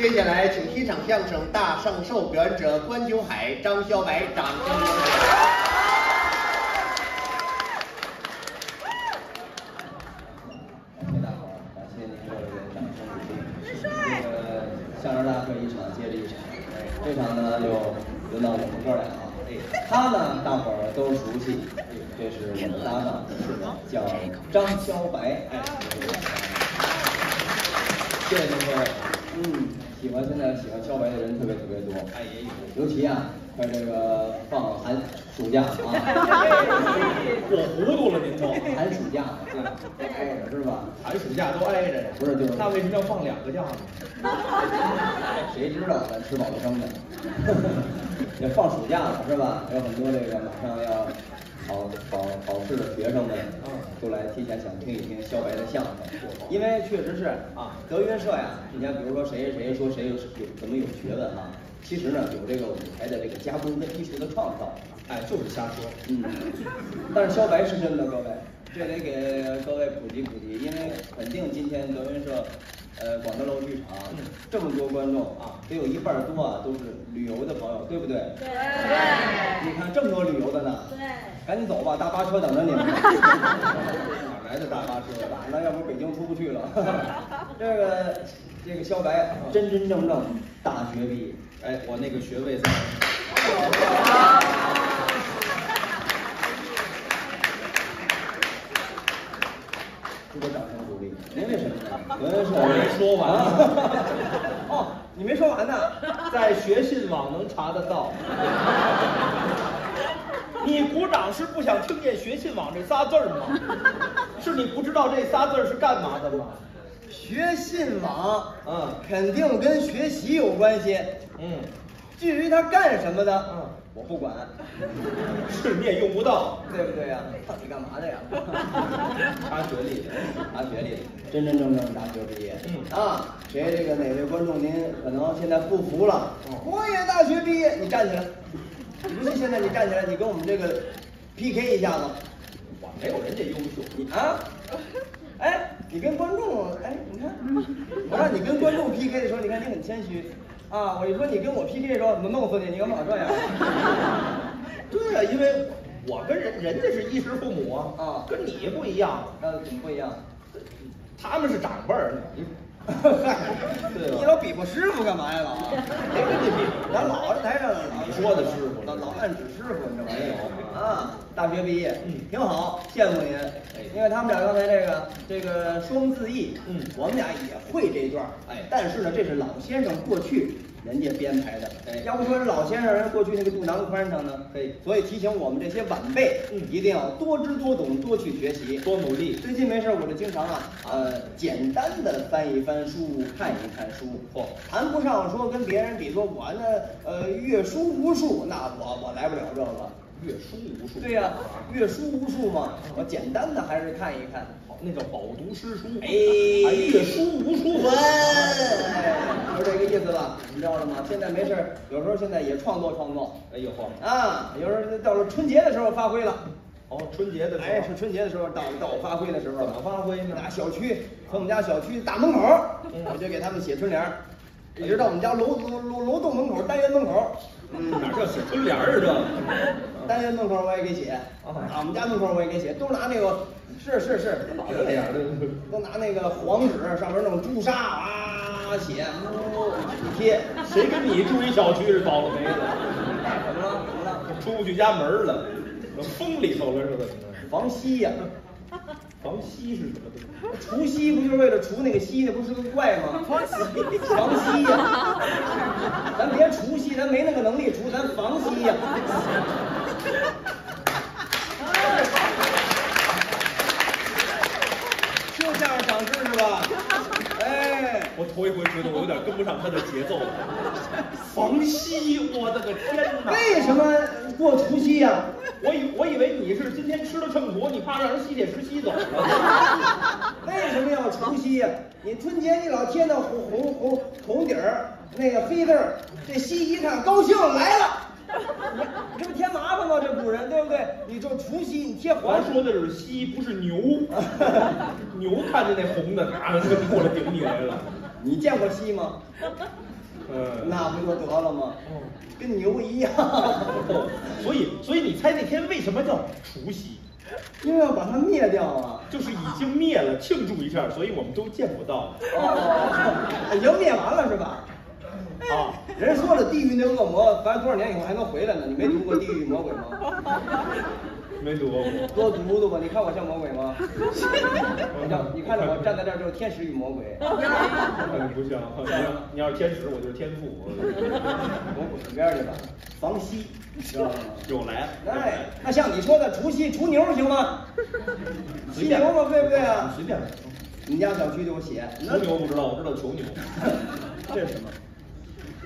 接下来，请欣赏相声《大圣寿》表演者关九海、张小白，掌声有请。谢谢大伙，感谢您各位的掌声鼓励。这个相声大会一场接着一场，这场呢又轮到我们哥俩了。他呢大伙儿都熟悉，这是我的搭档的，叫张小白。哎，谢谢您各位。嗯，喜欢现在喜欢小白的人特别特别多。哎，也有，尤其啊，快这个放寒暑假啊。我糊涂了，您都寒暑假，挨着是吧？寒暑假都挨着呀。不是就是那为什么要放两个假呢？谁知道咱吃饱了撑的？也放暑假了是吧？有很多这个马上要考考考试的学生们，都来提前想听一听肖白的相声，因为确实是啊，德云社呀，你看比如说谁谁说谁有有怎么有学问哈，其实呢有这个舞台的这个加工跟艺术的创造，哎，就是瞎说。嗯，但是肖白是真的，各位，这得给各位普及普及，因为肯定今天德云社，呃，广德楼剧场这么多观众啊，得有一半多啊都是旅游的朋友，对不对？对你看这么多旅游的呢，对，赶紧走吧，大巴车等着你们。哪来的大巴车？那要不北京出不去了。这个这个肖白真真正正大学毕业，哎，我那个学位在。值得掌声鼓励。您为什么呢？德云社我没说完 哦，你没说完呢。在学信网能查得到。你鼓掌是不想听见“学信网”这仨字儿吗？是你不知道这仨字儿是干嘛的吗？学信网，嗯肯定跟学习有关系。嗯，至于他干什么的，嗯，我不管，是你也用不到，对不对呀？到底干嘛的呀？查学历的。大学历，真真正正大学毕业。嗯啊，谁这个哪位观众您可能现在不服了？哦我也大学毕业，你站起来。你不信，现在你站起来，你跟我们这个 PK 一下子。我没有人家优秀。你啊，哎，你跟观众，哎，你看，我让你跟观众 PK 的时候，你看你很谦虚啊。我一说你跟我 PK 的时候，怎么弄死你？你干嘛这样？对呀、因为我跟人人家是衣食父母啊，啊跟你不一样，呃，怎么不一样？他们是长辈儿，你 你老比划师傅干嘛呀，老？谁跟你比？咱老在台上老你说的师傅老老暗指师傅，你这玩意没有儿啊？大学毕业，嗯挺好，羡慕您。因为他们俩刚才这个这个双字义，嗯我们俩也会这一段，哎但是呢，这是老先生过去人家编排的，哎要不说是老先生人过去那个肚囊宽敞呢，嘿所以提醒我们这些晚辈，嗯一定要多知多懂，多去学习，多努力。最近没事儿我就经常啊，呃，简单的翻一翻书，看一看书。嚯谈不上说跟别人比，说我呢，呃，阅书无数，那我我来不了这个。阅书无数。对呀、阅书无数嘛，我简单的还是看一看。好，那叫饱读诗书。哎阅书无数。文，哎，就这个意思吧，你知道了吗？现在没事儿，有时候现在也创作创作哎呦嚯！啊，有时候到了春节的时候发挥了。哦，春节的时候。哎，是春节的时候到到我发挥的时候了，怎么发挥呢那小区，从我们家小区大门口，嗯我就给他们写春联儿，一直到我们家楼楼楼楼栋门口、单元门口，嗯，哪叫写春联儿啊？这。单元门口我也给写，啊啊，我们家门口我也给写，都拿那个，是是是，老这样，这都拿那个黄纸上面弄朱砂啊写，呜一贴，谁跟你住一小区是倒了霉的？怎么了？怎么了？出不去家门儿了，封里头了是吧？防吸呀、防吸是什么东西？除吸不就是为了除那个吸，那不是个怪吗？防吸，防吸呀！咱别除吸，咱没那个能力除，咱防吸呀！就相声长知识吧？哎，我头一回觉得我有点跟不上他的节奏了。防吸，我的个天哪！为什么过除夕呀？我以我以为你是今天吃了秤砣，你怕让人吸铁石吸走了。为什么要除夕呀？你春节你老贴那红红红红底儿，那个黑字儿，这西一看高兴来了，你你这不添麻烦吗？这古人对不对？你就除夕你贴黄咱说的是吸，不是牛。牛看见那红的，拿着就过来顶你来了。你见过西吗？呃，那不就得了吗？哦跟牛一样，所以所以你猜那天为什么叫除夕？因为要把它灭掉啊。就是已经灭了，庆祝一下，所以我们都见不到。哦，已经灭完了是吧？啊，人说了，地狱那恶魔，反正多少年以后还能回来呢。你没读过《地狱魔鬼》吗？没读过。多读读吧。你看我像魔鬼吗？不像，你看着我站在这儿就是天使与魔鬼。嗯，不像。你要你要是天使，我就是天赋。魔鬼一边去吧，防吸，知道吗？又来。哎，那像你说的除夕除牛行吗？犀牛嘛，对不对啊？随便。你们家小区就有写，求牛不知道，我知道求牛。这是什么？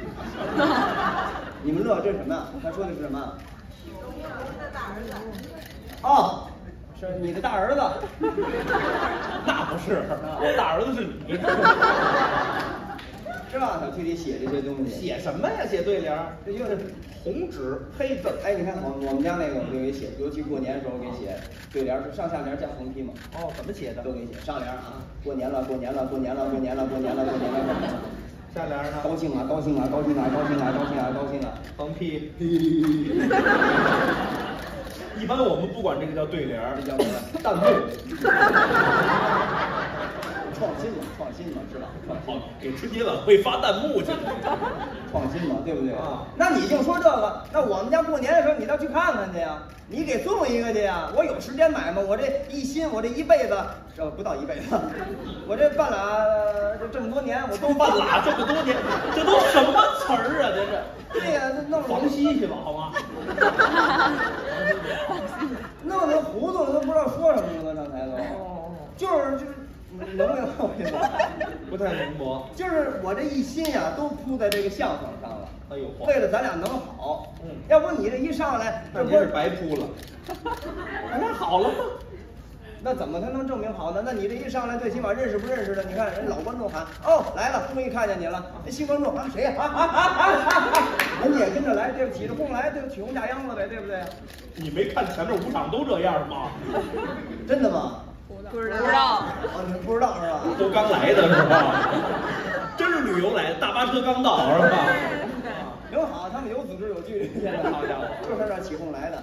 你们乐这是什么呀？他说的是什么？哦，是你的大儿子。那不是，我大儿子是你。是吧？小区里写这些东西，写什么呀？写对联儿，这就是红纸黑字儿。哎，你看我我们家那个我就给写，尤其过年的时候给写对联，是上下联加横批嘛。哦，怎么写的？都给写上联啊，过年了，过年了，过年了，过年了，过年了，过年了。下联呢？高兴啊，高兴啊，高兴啊，高兴啊，高兴啊，高兴啊。放屁。一般我们不管这个叫对联儿，这叫什么？弹幕。创新了，创新嘛，是吧？好，给春节晚会发弹幕去。创新嘛，对不对？啊那你就说这个，那我们家过年的时候你倒去看看去呀，你给送一个去呀。我有时间买吗？我这一心，我这一辈子，呃，不到一辈子，我这半拉这这么多年，我都半拉这么多年，这都什么词儿啊？这是。对呀，这弄王西去吧，好吗？弄得糊涂了，都不知道说什么了，刚才都。就是就是，能不能？不太能播。就是我这一心呀，都扑在这个相声上了。哎呦，为了咱俩能好，嗯要不你这一上来，这不那您是白扑了。那好了吗？那怎么才能证明好呢？那你这一上来，最起码认识不认识的？你看人老观众喊哦来了，终于看见你了。那新观众喊谁呀？啊啊啊啊啊啊！人家也跟着来，对不起着哄来，对不起红架秧子呗，对不对？你没看前面五场都这样吗？真的吗？不知道。哦，你们不知道是吧？都刚来的是吧？真是旅游来的，大巴车刚到是吧？挺好，他们有组织有纪律，现在好家伙，就是这儿起哄来的，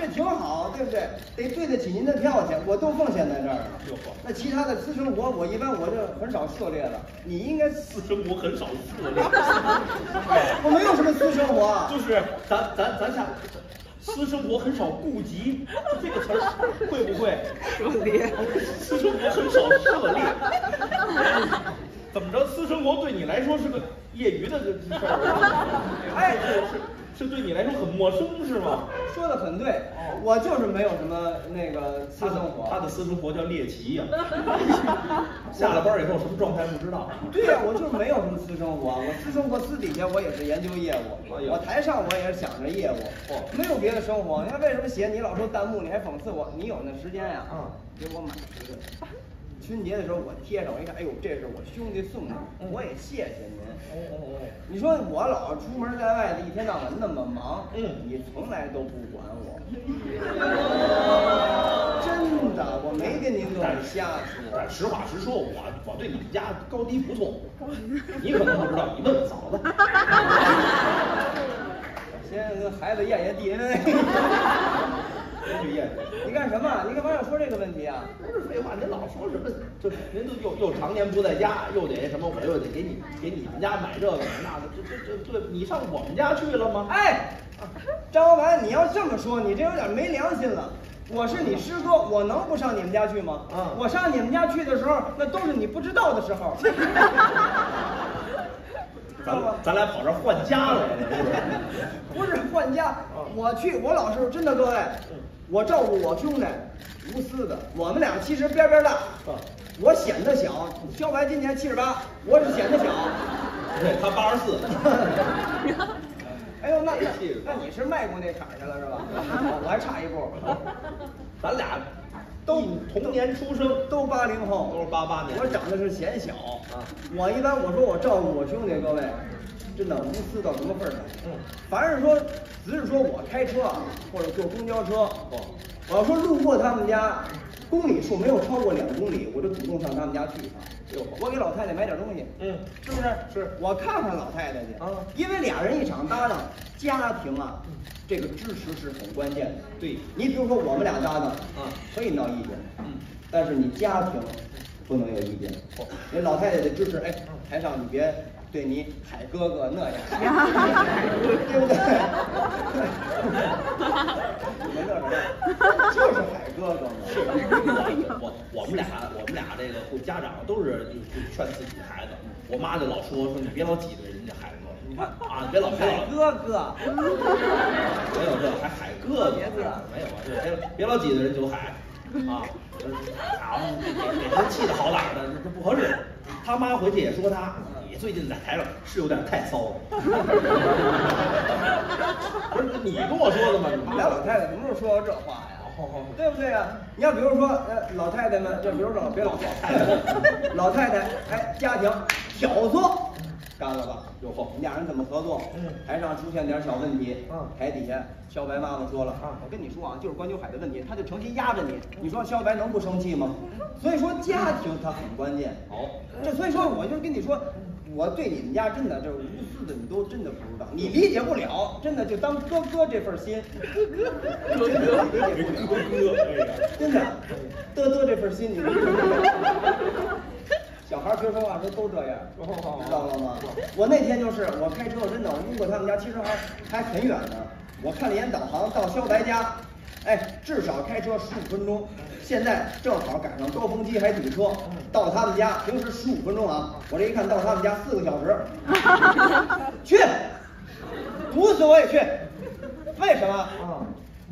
这挺好，对不对？得对得起您的票钱，我都奉献在这儿了。那其他的私生活，我一般我就很少涉猎了，你应该私生活很少涉猎，我没有什么私生活啊。就是咱咱咱下私生活很少顾及，这个词儿会不会？涉猎。私生活很少涉猎。怎么着？私生活对你来说是个业余的这事儿？哎是是对你来说很陌生是吗？说的很对，我就是没有什么那个私生活。他的私生活叫猎奇呀、下了班以后什么状态不知道。对呀、我就是没有什么私生活，我私生活私底下我也是研究业务，哎我台上我也是想着业务，哦没有别的生活。你看为什么写你老说弹幕，你还讽刺我？你有那时间呀？嗯给我买一个。春节的时候我贴上，我一看，哎呦，这是我兄弟送的，我也谢谢您。哦哦哦。你说我老出门在外的，一天到晚那么忙，嗯你从来都不管我，真的，我没跟您这么瞎说。但实话实说，我我对你们家高低不错，你可能不知道，你问问嫂子。先跟孩子验验 DNA。别去验，你干什么？你干嘛要说这个问题啊？不是废话，您老说什么？就您都又又常年不在家，又得什么，我又得给你给你们家买这个买那个，这这这对，你上我们家去了吗？哎，张老板，你要这么说，你这有点没良心了。我是你师哥，我能不上你们家去吗？嗯我上你们家去的时候，那都是你不知道的时候。知道吗咱？咱俩跑这换家来了，不是？换家，我去，我老是真的各位，我照顾我兄弟，无私的。我们俩其实边边大，啊我显得小，肖白今年七十八，我是显得小。对他八十四。哎呦，那那那你是迈过那坎儿去了是吧？我还差一步。咱俩都同年出生，都八零后，都是八八年我长得是显小啊。我一般我说我照顾我兄弟，各位，真的无私到什么份儿上？嗯，凡是说，只是说我开车啊，或者坐公交车，哦，我要说路过他们家，公里数没有超过两公里，我就主动上他们家去一趟。我给老太太买点东西，嗯，是不是？是我看看老太太去啊因为俩人一场搭档，家庭啊，这个支持是很关键的。对你比如说我们俩搭档啊可以闹意见，嗯，但是你家庭不能有意见。那老太太的支持，哎，台上你别对你海哥哥那样，对不对？你们乐什么？就是海哥哥嘛。我我们俩我们俩这个家长都是就就劝自己的孩子，我妈就老说说你别老挤兑人家海哥，你看啊，别老别老哥哥，没有这还海哥哥没有啊，这别别老挤兑人酒海啊，好给给他气的好哪儿的，这不合适。他妈回去也说他，你最近在台上是有点太骚了。不是你跟我说的吗？你们俩老太太什么时候说过这话呀？对不对呀？你要比如说，呃，老太太们，就比如说别老老太太，老太太，哎，家庭挑唆，干了吧？有后俩人怎么合作？嗯台上出现点小问题，嗯台底下肖白妈妈说了，啊我跟你说啊，就是关九海的问题，他就成心压着你，你说肖白能不生气吗？所以说家庭它很关键。好，这所以说，我就跟你说，我对你们家真的这无私的，你都真的不知道，你理解不了，真的就当哥哥这份心，哥哥理解不了，哎呀，真的，嘚嘚这份心，你理解不了。小孩儿学说话时候都这样，知道了吗？我那天就是我开车，真的我路过他们家，其实还还很远呢。我看了一眼导航，到肖白家，哎，至少开车十五分钟。现在正好赶上高峰期，还堵车。到他们家平时十五分钟啊，我这一看到他们家四个小时，去，堵死我也去。为什么？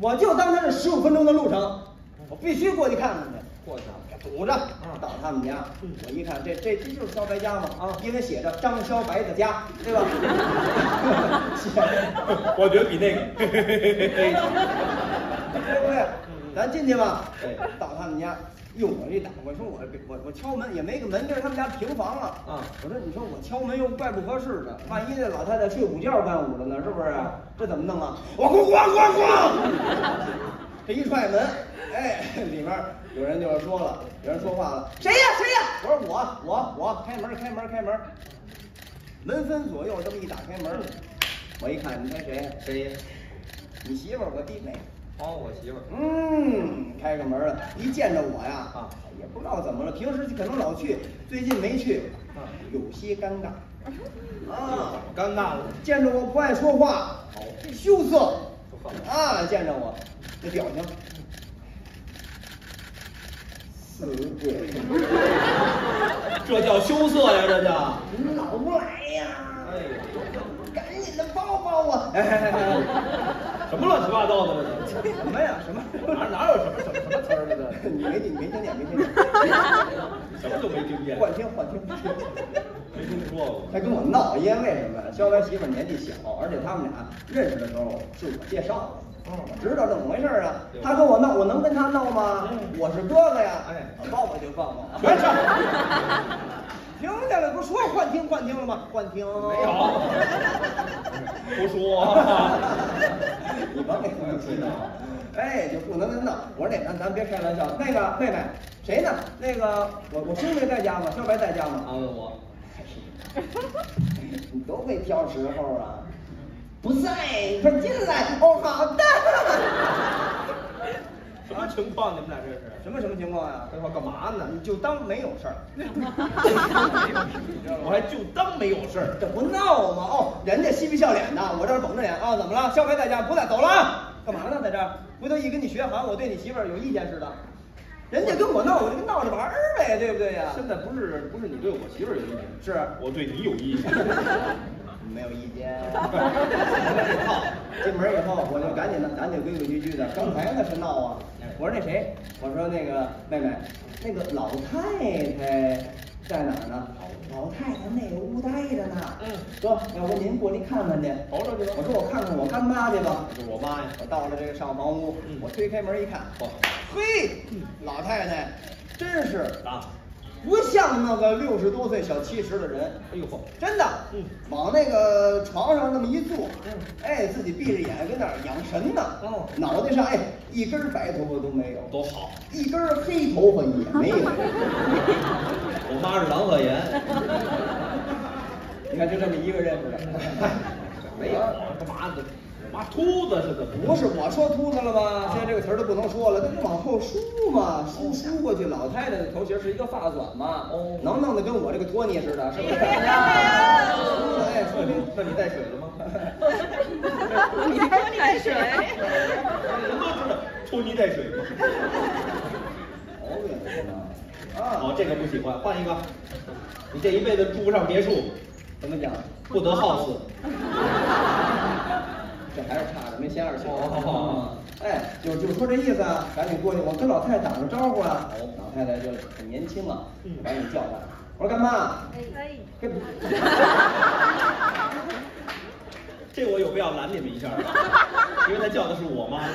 我就当他是十五分钟的路程，我必须过去看看去。过去堵着，到他们家，我一看，这这这就是肖白家嘛，啊，因为写着张肖白的家，对吧？我觉得比那个，对不对？咱进去吧。对到他们家，哟，我一打，我说我我我敲门也没个门，这是他们家平房了。啊我说你说我敲门又怪不合适的，万一这老太太睡午觉干午了呢，是不是？这怎么弄啊？我咣咣咣咣，这一踹门，哎，里面有人就说了，有人说话了，谁呀谁呀？我说我我我，开门开门开门。门分左右这么一打开门，我一看，你猜谁呀？谁呀？你媳妇儿，我弟妹。哦，我媳妇儿。嗯，开个门了，一见着我呀，啊，也不知道怎么了，平时可能老去，最近没去，啊有些尴尬。啊，尴尬了。见着我不爱说话，好羞涩啊，见着我那表情，死鬼，这叫羞涩呀，这叫。你老不来呀？哎呀，赶紧的抱抱我！哎哎哎哎，什么乱七八糟的这是？什么呀？什么？哪哪有什么什么什么词儿这个 你没听没听见没听见？什么都没听见。幻听幻听。没听说过。他跟我闹，因为为什么呀？肖白媳妇儿年纪小，而且他们俩认识的时候是我介绍的。哦我知道怎么回事儿啊对。他跟我闹，我能跟他闹吗？嗯我是哥哥呀，哎抱抱就抱抱。听见了，不是说幻听幻听了吗？幻听没有。胡说。你甭给他们气的。哎，就不能那闹。我说那咱咱别开玩笑。那个妹妹，谁呢？那个我我兄弟在家吗？肖白在家吗？安慰我。你都会挑时候啊！不在，快进来。哦，好的。什么情况？你们俩这是？什么什么情况呀？这话干嘛呢？你就当没有事儿，我还就当没有事儿。这不闹吗？哦，人家嬉皮笑脸的，我这儿绷着脸啊，怎么了？肖凯在家不在？走了啊？干嘛呢？在这儿？回头一跟你学，好像我对你媳妇儿有意见似的。人家跟我闹，我就跟闹着玩儿呗，对不对呀？现在不是不是你对我媳妇儿有意见，是我对你有意见。没有意见。进门以后，我就赶紧的，赶紧规规矩矩的。刚才那是闹啊！我说那谁？我说那个妹妹，那个老太太在哪儿呢？老太太那个屋待着呢。嗯哥，要不您过去看看去？瞅瞅去吧我说我看看我干妈去吧。就是我妈呀。我到了这个上房屋，嗯我推开门一看，嚯嘿，老太太真是啊，不像那个六十多岁小七十的人。哎呦嚯，真的，嗯，往那个床上那么一坐，嗯，哎，自己闭着眼跟那儿养神呢。哦，脑袋上哎一根白头发都没有，多好，一根黑头发也没有。我妈是郎鹤炎，你看就这么一个认识的，没有，干嘛的？我妈秃子似的，不是我说秃子了吗？现在这个词儿都不能说了，那就往后梳嘛，梳梳过去。老太太的头型是一个发卷嘛，哦能弄得跟我这个托尼似的，是不是？哎，那你带水了吗？你带水。人都知道拖泥带水吗？啊，哦，这个不喜欢，换一个。你这一辈子住不上别墅，怎么讲？不得好死。这还是差的没嫌二小。哦哎，就就说这意思啊，赶紧过去，我跟老太太打个招呼啊。哦老太太就很年轻啊，嗯赶紧叫她，我说干妈？哎，跟这我有必要拦你们一下吗，因为他叫的是我妈。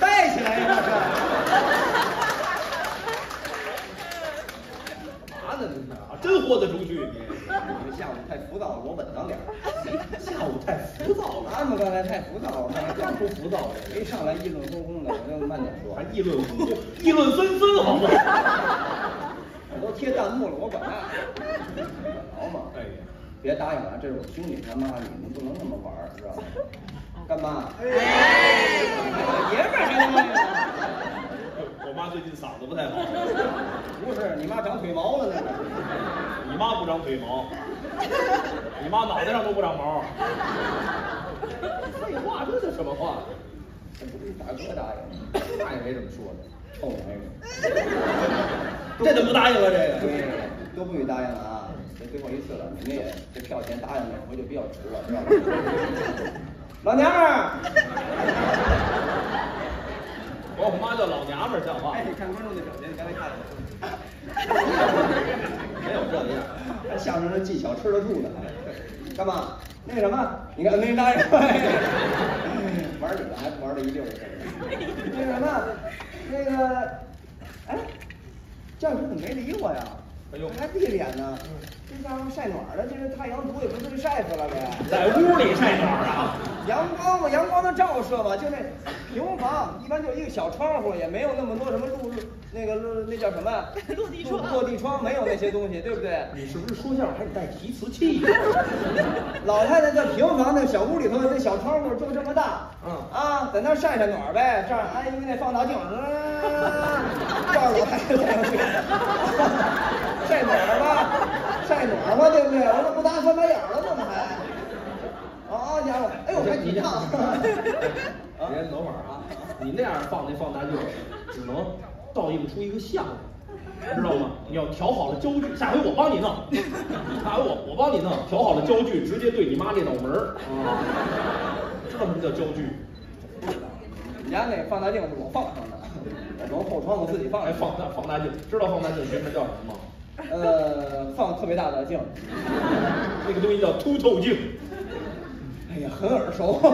带起来呀，真豁得出去你。你们下午太浮躁了，我稳当点儿。下午太浮躁了，他们刚才太浮躁了，刚才刚出浮躁了，一上来议论纷纷的，我就慢点说还。议论纷纷，议论纷纷，好不好？我都贴弹幕了，我管那。好嘛，哎呀，别答应啊，这是我兄弟他妈，你们不能那么玩儿，知道吗？干妈？哎，爷们儿还能那我妈最近嗓子不太好，不是，你妈长腿毛了那是。你妈不长腿毛，你妈脑袋上都不长毛。废话，这叫什么话？这不是大哥答应的，那也没怎么说的。臭男人。这怎么不答应了？这个？对，都不许答应了啊！这最后一次了，你们也这票钱答应了，回就比较值了，知道吗？老娘们儿，管我妈叫老娘们儿像话哎，？你看观众的表情，你刚才看了。没有这样。还相声的技巧吃得住呢，还干嘛？那什么，你看没答应，玩你的还玩的一溜儿。那什么，那个，哎，教授怎么没理我呀？哎呦还闭着眼呢。这家伙晒暖了，这是太阳毒也不至于晒死了给。在屋里晒暖啊？阳光嘛，阳光的照射嘛，就那平房，一般就一个小窗户，也没有那么多什么路那个露那叫什么？落地窗落地窗没有那些东西，对不对？你是不是说相声还得带提词器呀？老太太在平房那小屋里头，那小窗户就这么大，嗯啊，在那晒晒暖呗，这儿安一个那放大镜，嗯，这儿老太太在那睡，晒暖吧，晒暖吧，对不对？我怎么不搭翻白眼儿了，怎么还？好家伙，哎呦，还挺烫。别等会儿啊，你那样放那放大镜，只能倒映出一个像，知道吗？你要调好了焦距，下回我帮你弄，下回我我帮你弄，调好了焦距，直接对你妈这脑门儿，知道什么叫焦距？你家那放大镜是我放上的，我从后窗户自己放哎，上。放大放大镜，知道放大镜学名叫什么吗？呃，放特别大的镜，那个东西叫凸透镜。哎呀，很耳熟，很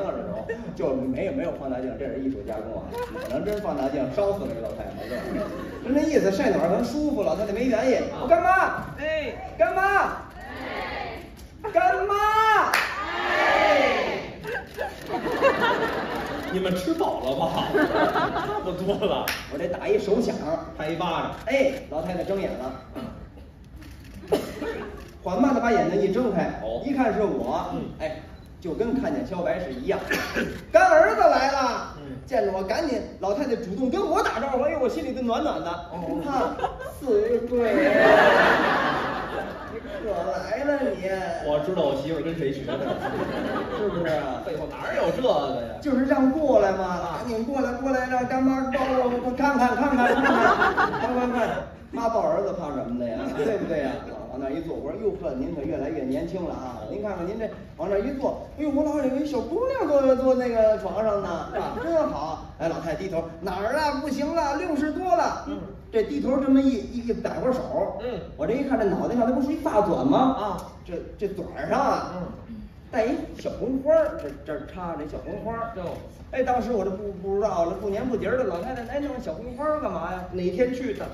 耳熟，就没有没有放大镜，这是艺术加工啊，可能真放大镜烧死了这老太太？就那意思，晒暖能舒服，老太太没原因。我干妈，哎，干妈，干妈，你们吃饱了吧？差不多了，我这打一手响，拍一巴掌。哎，老太太睁眼了。缓慢的把眼睛一睁开，哦一看是我，嗯哎，就跟看见小白是一样。干儿子来了，嗯见着我赶紧，老太太主动跟我打招呼，哎呦，我心里就暖暖的。哦啊，四贵，你可来了你，我知道我媳妇儿跟谁学的，是不是？背后哪有这个呀？就是让过来嘛，赶紧过来过来，让干妈抱我，我看看看看看看看看看，妈抱儿子怕什么的呀？对不对呀？往那一坐，我说哟呵，您可越来越年轻了啊！您看看您这往那一坐，哎呦，我老有一小姑娘坐坐那个床上呢，啊，真好。哎，老太太低头，哪儿啊？不行了，六十多了。嗯，这低头这么一一一摆会儿手，嗯我这一看这脑袋上，那不是一发卷吗？啊，这这卷儿上啊，嗯，带一小红花儿，这这插着一小红花儿。哟，哎，当时我这不不知道了，不年不节儿的老太太，哎，弄小红花儿干嘛呀？哪天去的？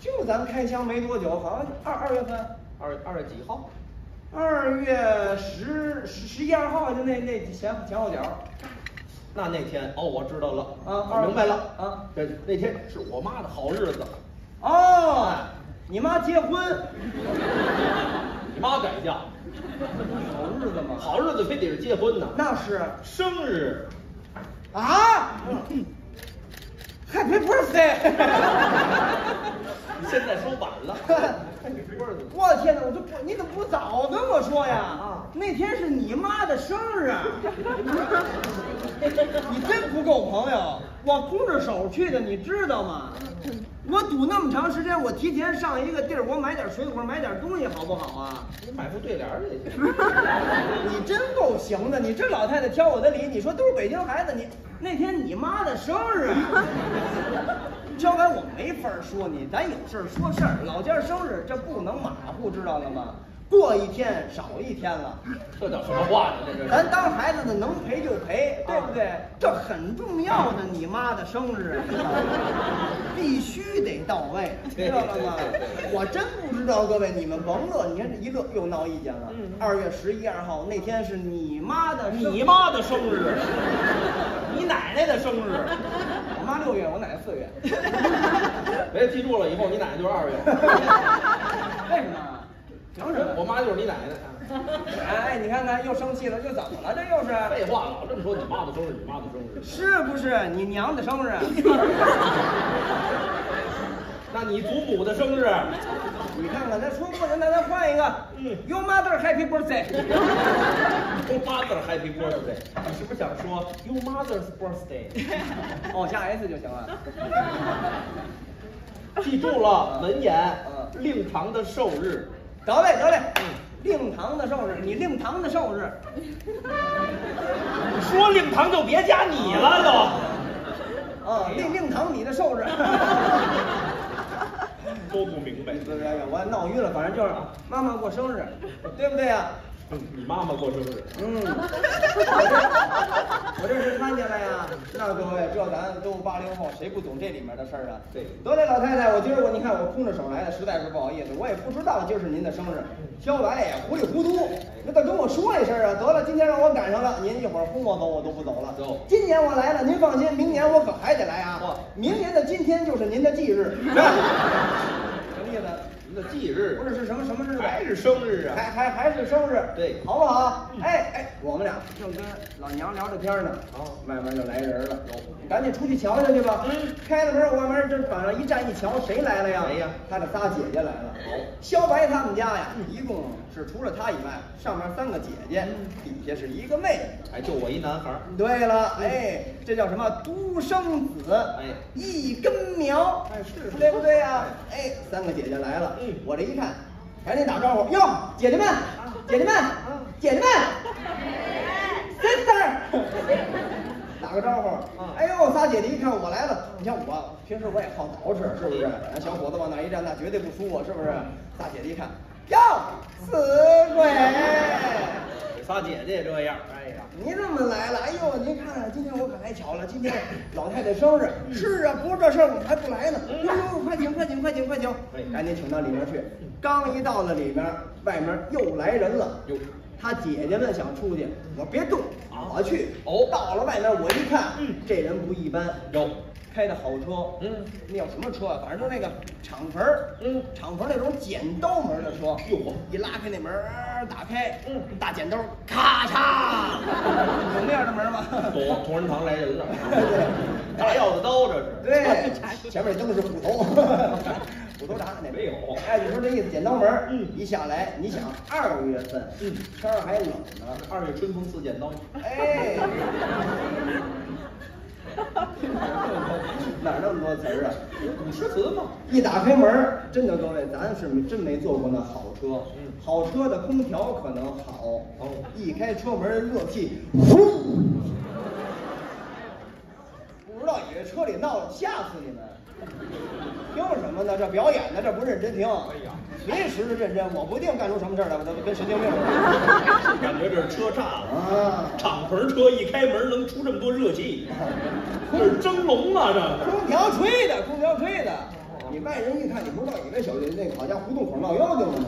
就咱开箱没多久，好像二二月份，二二月几号？二月十十十一二号，就那那前前后脚儿。那那天哦，我知道了啊我明白了啊。这那天是我妈的好日子，哦，你妈结婚，你妈改嫁，好日子吗？好日子非得是结婚呢，那是。生日，啊，Happy birthday！你现在说晚了，我的天哪，我就不，你怎么不早跟我说呀？啊那天是你妈的生日啊！你真不够朋友，我空着手去的，你知道吗？我堵那么长时间，我提前上一个地儿，我买点水果，买点东西，好不好啊？你买副对联儿去。你真够行的，你这老太太挑我的理，你说都是北京孩子，你那天你妈的生日啊，交给我没法说你，咱有事儿说事儿，老家生日这不能马虎，知道了吗？过一天少一天了，这叫什么话呢？这是咱当孩子的能陪就陪，对不对？这很重要的，你妈的生日，必须得到位，知道了吗？我真不知道，各位你们甭乐，你看这一乐又闹意见了。二月十一二号那天是你妈的，你妈的生日，你奶奶的生日，我妈六月，我奶奶四月。别记住了，以后你奶奶就是二月，为什么？凭什么？我妈就是你奶奶。哎，你看看又生气了，又怎么了？这又是？废话，老这么说，你妈的生日，你妈的生日，是不是你娘的生日？那你祖母的生日，你看看，咱说不行，那咱换一个。嗯，Your mother happy birthday。Your mother happy birthday，你是不是想说 Your mother's birthday？哦，加 S 就行了。记住了，文言嗯，令堂的寿日，得嘞得嘞，令堂的寿日，你令堂的寿日，说令堂就别加你了都。啊，令令堂你的寿日。都不明白。对对对，我闹晕了，反正就是妈妈过生日，对不对呀？嗯你妈妈过生日，嗯，我这是看见了呀。那各位，这咱都八零后，谁不懂这里面的事儿啊？对得嘞，老太太，我今儿我你看我空着手来的，实在是不好意思，我也不知道今儿是您的生日，挑完了也糊里糊涂，那得跟我说一声啊。得了，今天让我赶上了，您一会儿轰我走，我都不走了。走今年我来了，您放心，明年我可还得来啊哇。明年的今天就是您的忌日？什么意思？忌日不是是什么什么日子？还是生日还啊？还还还是生日，对好不好？哎哎，我们俩正跟老娘聊着天呢，哦外面就来人了，赶紧出去瞧瞧去吧。嗯开了门，外面这往上一站一瞧，谁来了呀？谁呀他的仨姐姐来了。好肖白他们家呀，一共是除了他以外，上面三个姐姐，底下是一个妹妹。哎，就我一男孩儿，对了，哎，这叫什么独生子？哎一根苗，哎是是对不对呀？哎，三个姐姐来了，嗯我这一看，赶紧打招呼，哟，姐姐们，姐姐们，姐姐们，sister，打个招呼。哎呦，仨姐姐一看我来了，你像我平时我也好捯饬，是不是？那小伙子往那一站，那绝对不输我，是不是？仨姐姐一看，哟，死鬼！这仨姐姐也这样，哎呀，你怎么来了？哎呦，您看，今天我可来巧了，今天老太太生日。是啊，不是这事儿我们还不来呢。呦呦，快请，快请，快请，快请！哎赶紧请到里面去。刚一到了里面，外面又来人了。哟，他姐姐们想出去，我别动，啊我去。哦到了外面我一看，嗯这人不一般，有，开的好车，嗯，那叫什么车啊？反正就那个敞篷儿，嗯。敞篷那种剪刀门的车。哟。一拉开那门，打开，嗯。大剪刀，咔嚓，有那样的门吗？懂，同仁堂来人了，大鹞子刀这是，对，前面灯是斧头，斧头铡那没有。哎，你说这意思，剪刀门嗯。一下来，你想二月份，嗯。天儿还冷呢，二月春风似剪刀，哎，哪儿那么多词儿啊？古诗词吗？一打开门儿，真的各位，咱是真没坐过那好车。嗯好车的空调可能好，哦一开车门，热气，呼，不知道以为车里闹了，吓死你们！听什么呢？这表演呢，这不认真听。哎呀，随时的认真，我不一定干出什么事儿来，我都跟神经病似的。感觉这是车炸了。啊，敞篷车一开门能出这么多热气，这是蒸笼啊！这个空调吹的，空调吹的。你外人一看，你不知道以为小那个好家伙胡同口闹妖精了呢。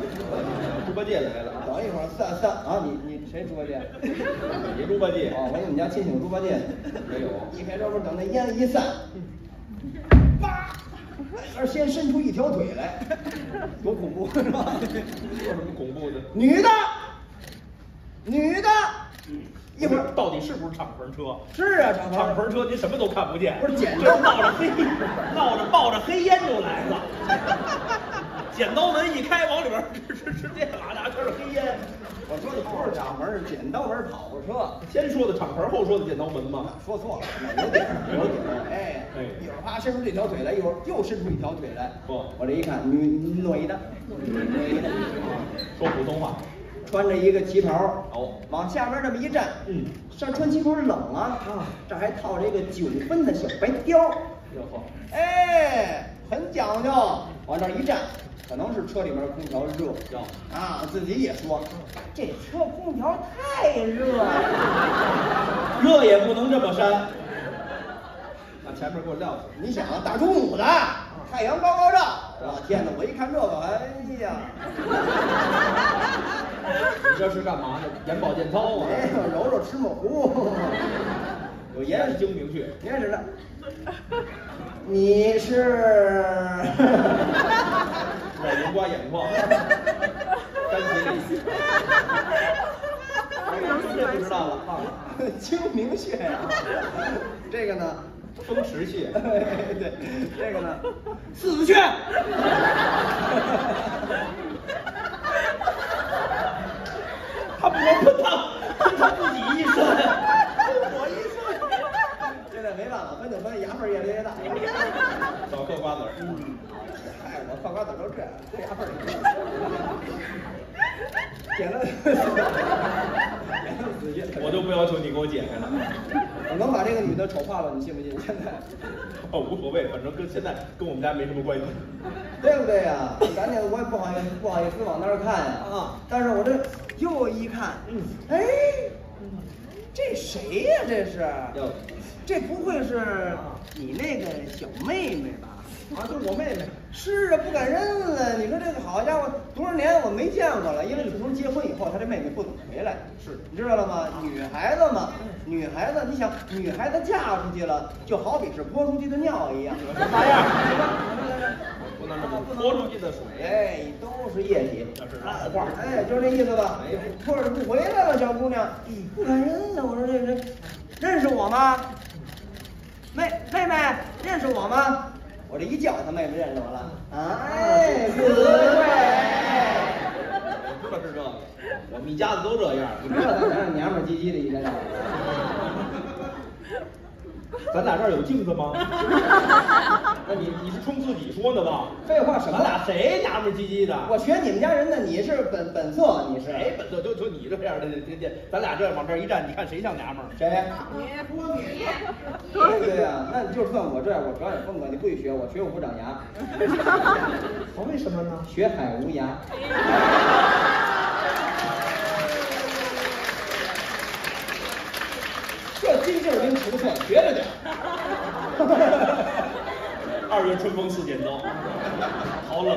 猪八戒来了，等一会儿散散啊，你你谁猪八戒？你猪八戒哦，我你们家亲戚有猪八戒呢。没有？一开车门等那烟一散，叭，那先伸出一条腿来，多恐怖是吧？有什么恐怖的？女的，女的，一会儿到底是不是敞篷车？是啊，敞敞篷篷车您什么都看不见，不是剪就是冒着黑，冒着冒着黑烟就来了。剪刀门一开，往里边直直直接拉达全是黑烟。我说的不是敞篷，是剪刀门跑步车。先说的敞篷，后说的剪刀门嘛。说错了，有点儿有点儿，哎哎一会儿啪伸出这条腿来，一会儿又伸出一条腿来。不我这一看，女女的，女的，说普通话。穿着一个旗袍，哦往下边这么一站，嗯，上穿旗袍冷啊，啊，这还套着一个九分的小白貂，哟呵，哎，很讲究。往这儿一站，可能是车里面空调热，哟啊，自己也说，这车空调太热了。热也不能这么扇。把前面给我撂下。你想大中午的，太阳高高照，我天哪！我一看这个，哎呀，你这是干嘛呢？眼保健操啊？哎呦，揉揉芝麻糊，有眼睛明去。你看这的，你是软银刮眼眶，干结力。这不知道了。清明穴呀、这个呢，风池穴。对，这个呢，四穴。他不光喷他，喷他自己一身。我一说，现在没办法，分就分，牙缝儿越来越大。少嗑瓜子儿。嗯，嗑瓜子都这样，这牙缝儿也剪了。我都不要求你给我解开了。我能把这个女的丑化了，你信不信？现在，哦，无所谓，反正跟现在跟我们家没什么关系。对不对呀？赶紧，我也不好意思，不好意思往那儿看呀。啊但是我这又一看，嗯哎，这谁呀？这是？哟，这不会是你那个小妹妹吧？啊，就是我妹妹。是啊，不敢认了。你说这个好家伙，多少年我没见过了。因为自从结婚以后，他这妹妹不怎么回来。是你知道了吗？女孩子嘛，女孩子，你想，女孩子嫁出去了，就好比是泼出去的尿一样。啥样？不能这么泼出去的水。哎，都是液体。这是烂话。哎，就是这意思吧。哎拖着不回来了，小姑娘，不敢认了。我说这这认识我吗？妹妹妹，认识我吗？我这一叫，他妹妹认识我了。哎，子贵。我知道是这个，我们一家子都这样。你不要咱俩娘们唧唧的一天到晚。咱俩这儿有镜子吗？那你你是冲自己说的吧？废话什么咱俩谁娘们唧唧的？我学你们家人的，你是本本色，你是谁本色就就你这样的，这这咱俩这往这儿一站，你看谁像娘们儿？谁？对 对呀，那你就算我这样，我表演风格你不许学，我学我不长牙，哦，为什么呢？学海无涯。这金劲儿您不错，学着点儿。二月春风似剪刀，好冷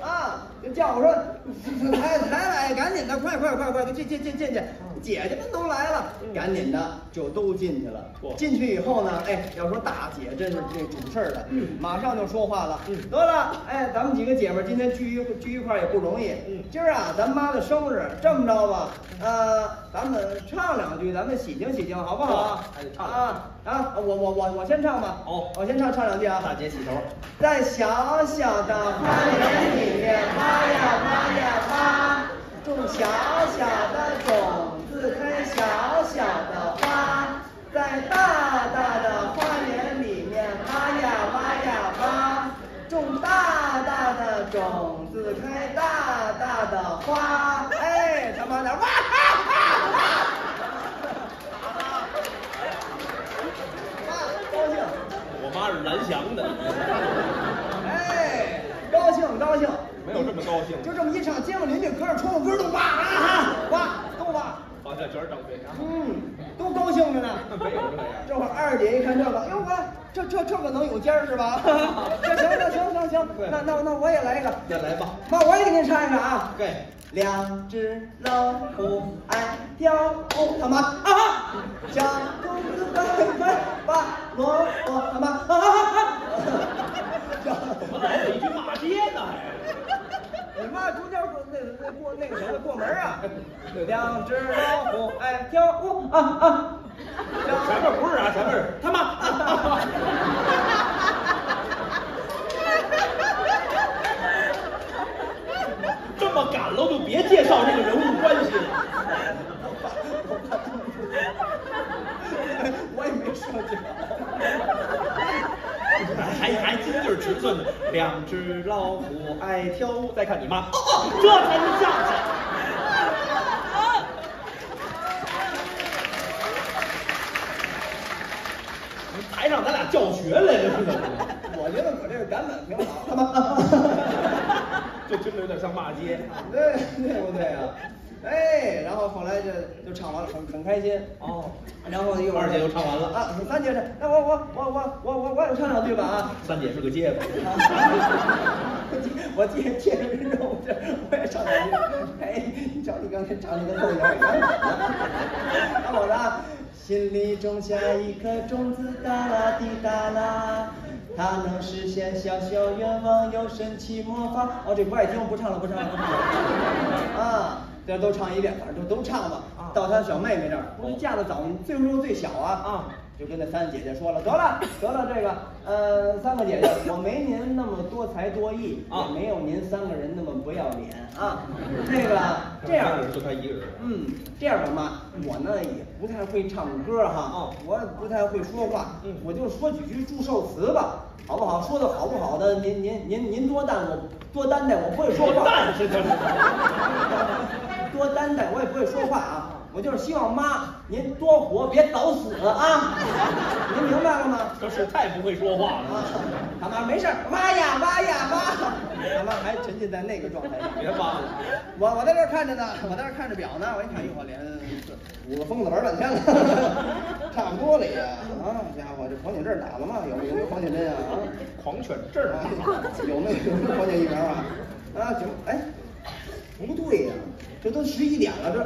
啊！啊，就叫我说，来来来，赶紧的，快快快快，进进进进去，姐姐们都来了，赶紧的就都进去了。进去以后呢，哎，要说大姐真是这主事儿的，马上就说话了。得了，哎，咱们几个姐们儿今天聚一聚一块儿也不容易。嗯今儿啊，咱妈的生日，这么着吧，呃，咱们唱两句，咱们喜庆喜庆，好不好？还得唱啊啊，我我我我先唱吧。哦我先唱唱两句啊。大姐起头。在小小的花园里面挖呀挖呀挖，种小小的种小小的花，在大大的花园里面挖呀挖呀挖，种大大的种子开大大的花。哎，他妈的，哇哈哈哈！啊，高兴。我妈是蓝翔的。哎高兴，没有这么高兴就这么一唱，街坊邻居隔着窗户歌都哇啊哇都哇，好像全是张飞啊。嗯，都高兴着呢。没有这样。这会儿二姐一看这个，哎呦我这这这个能有尖儿是吧？这行行行行行，对那那那我也来一个，也来吧。妈我也给您唱一个啊。对，两只老虎爱跳舞，他妈啊！小兔子快快拔萝卜他妈啊！怎么来了一句骂街呢？你妈中间过那那过那个什么过门啊？两只老虎爱跳舞啊啊！前面不是啊，前面是他妈。这么赶了就别介绍这个人物关系了。我也没设计还还真就是尺寸呢，两只老虎爱跳舞，再看你妈，哦，这才是相声。台上咱俩教学来了是怎么着？我觉得我这个感本挺好，他妈。这真的有点像骂街。对对不对啊？哎，然后后来就就唱完了，很很开心。哦，然后一会儿二姐又唱完了啊，三姐是，那我我我我我我我也唱两句吧啊。三姐是个街坊。我借借着人肉这我也唱两句。哎，你瞧你刚才唱那个豆芽儿，看我的啊，心里种下一颗种子，哒啦滴哒啦。它能实现小小愿望，有神奇魔法。哦，这不爱听，不唱了，不唱了，不唱了。啊，这都唱一遍，反正就都唱吧。啊到他小妹妹这儿，不是嫁的早，岁数又最小啊。啊，就跟那三个姐姐说了，得了，得了，这个，呃，三个姐姐，我没您那么多才多艺，啊也没有您三个人那么不要脸啊。这个 这样，就他一个人。嗯，这样吧，妈，我呢也不太会唱歌哈，哦我也不太会说话，嗯我就说几句祝寿词吧，好不好？说的好不好的，您您您您多担我多担待，我不会说话。但是他多担待，我也不会说话啊。我就是希望妈您多活，别早死啊！您明白了吗？这是太不会说话啊了。，他妈没事儿，挖呀挖呀挖，他妈 还沉浸在那个状态里。别挖了。我我在这儿看着呢，我在这儿看着表呢，我一看，哟，我连五个疯子玩半天了，差不多了也啊，家伙，这狂犬症打了吗？有没有没有狂犬针啊？啊，狂犬症啊有没有有没有狂犬疫苗啊？啊，行，哎，不对呀、这都十一点了，这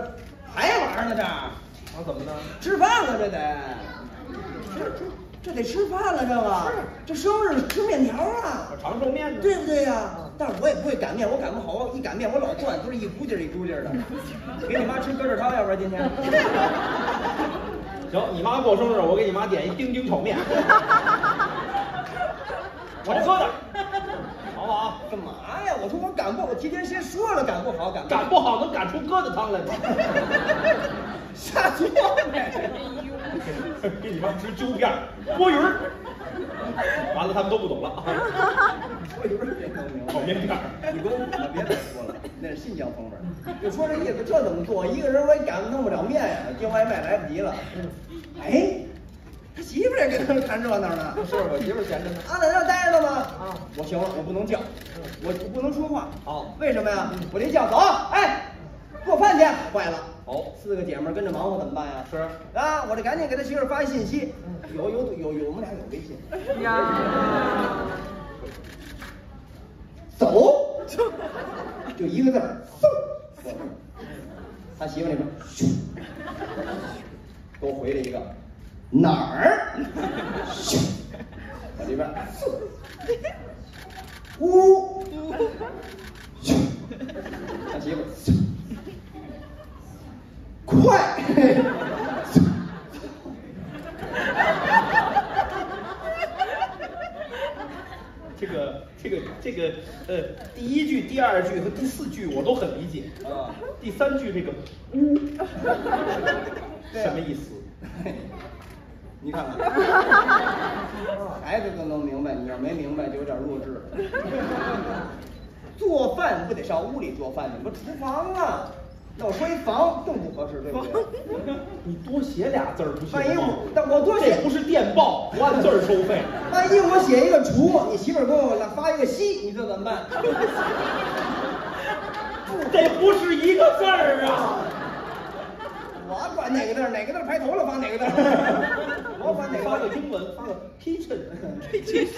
还玩呢这儿？啊，怎么的？吃饭了，这得，这这得吃饭了，这个，这生日吃面条啊，长寿面呢？对不对呀、但是我也不会擀面，我擀不好，我一擀面我老断，都是一股劲儿一股劲儿的。给你妈吃疙瘩汤，要不然今天。行，你妈过生日，我给你妈点一丁丁炒面，炒疙瘩，好不好？干嘛呀？我说我擀不好，我提前先说了擀不好，擀擀不好能擀出疙瘩汤来吗？下作呗。给你妈吃揪片儿、锅鱼儿，完了他们都不懂了。我有点没弄明白。炒面片儿 你给我别再说了，那是新疆风味儿。就说这意思，这怎么做？一个人我也擀弄不了面呀，订外卖来不及了。哎，他媳妇儿也跟他谈热闹呢。是我媳妇儿闲着呢。啊，在那儿待着呢吗？啊我行了，我不能叫，我我不能说话。哦为什么呀？我这叫走，哎，做饭去，坏了。哦四个姐们跟着忙活怎么办呀？是啊，我这赶紧给他媳妇儿发一信息，有有有有，我们俩有微信。呀，走，就一个字儿，嗖。他媳妇那边，咻，给我回了一个哪儿？咻，我这边，嗖屋，快，这个这个这个呃，第一句、第二句和第四句我都很理解啊第三句这个 对啊什么意思？你看看，孩子都能明白，你要没明白就有点弱智。做饭不得上屋里做饭去，不厨房啊。那我说一房更不合适，对不对？你多写俩字儿不行万一我？但我多写这不是电报，不按字儿收费。万一我写一个厨，你媳妇儿给我发一个西，你这怎么办？这不是一个字儿啊！我管哪个字儿，哪个字儿排头了发哪个字儿。我管哪个字儿发个英文，发个 kitchen，kitchen，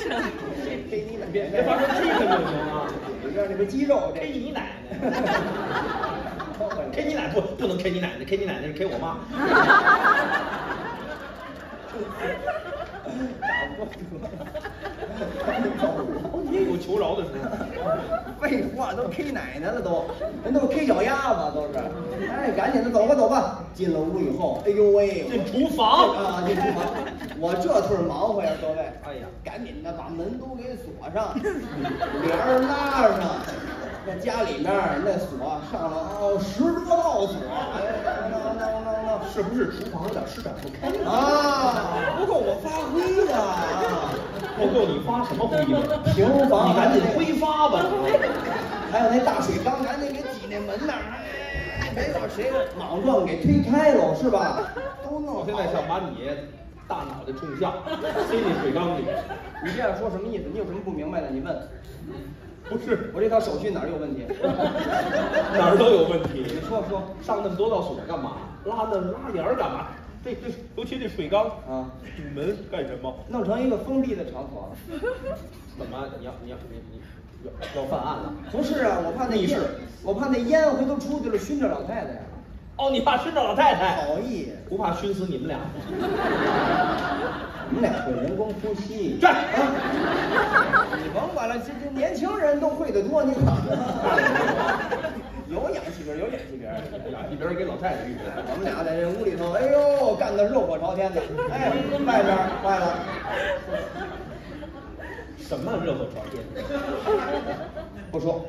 给你奶别别发成 kitchen 就行啊。里边那个肌肉，这 K 你奶奶，K 你奶不不能 K 你奶奶，K 你奶奶是 K 我妈。也有求饶的时候。废话，都 K 奶奶了都，人都 K 脚丫子都是。哎，赶紧的走吧走吧。进了屋以后，哎呦喂，进厨房啊，进厨房。我这腿忙活呀，各位。哎呀赶紧的把门都给锁上，帘儿拉上。那家里面那锁上了哦十多道锁，哎，是不是厨房有点施展不开那啊，不够我发挥的啊。不够你发什么挥呢？平房你赶紧挥发吧！还有那大水缸，赶紧给挤那门那儿，哎，别把谁莽撞给推开了，是吧？都弄我现在想把你大脑袋冲下，塞进水缸里。你这样说什么意思？你有什么不明白的？你问。不是，我这套手续哪儿有问题？哪儿都有问题。你说说上那么多道锁干嘛？拉那拉帘儿干嘛？这这，尤其这水缸啊，堵门干什么？弄成一个封闭的场所。怎么？你要你要你你要要犯案了？不是啊，我怕那烟密室，我怕那烟回头出去了熏着老太太呀。哦，你怕熏着老太太？好意，不怕熏死你们俩？你们俩会人工呼吸。这啊，你甭管了，这这年轻人都会得多，你管 有氧气瓶，有氧气瓶。一边给老太太一边。我们俩在这屋里头，哎呦，干得热 火朝天的。哎，外边坏了，什么热火朝天？不说。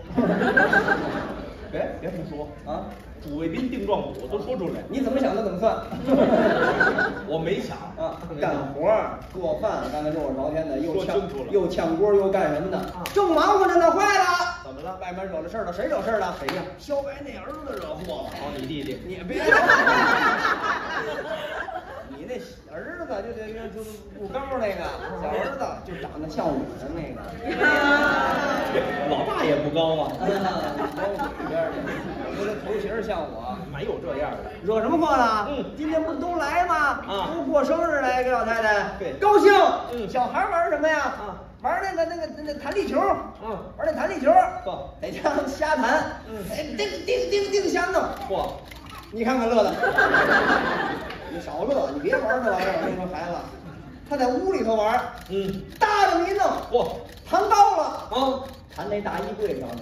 别别不说啊，主谓宾定状补都说出来。你怎么想的怎么算。我没想啊，干活儿做饭刚才热火朝天的，又炝说清楚了又呛锅又干什么的，正忙活着呢，坏了，怎么了外面惹了事儿了，谁惹事儿了？谁呀肖白那儿子惹祸了。好，你弟弟。你别，你那儿子就这个就是不高那个小儿子，就长得像我的那个，老大也不高啊，高里边的，我的头型像我。没有这样的。惹什么祸了？嗯今天不都来吗？啊都过生日来给老太太，对高兴。嗯小孩玩什么呀？啊，玩那个那个那个弹力球。嗯玩那弹力球。嚯在家瞎弹。嗯哎，叮叮叮叮瞎弄。嚯，你看看乐的，你少乐，你别玩那玩意儿。我跟你说，孩子，他在屋里头玩，嗯，搭着一弄，嚯，弹高了，啊，弹那大衣柜上了。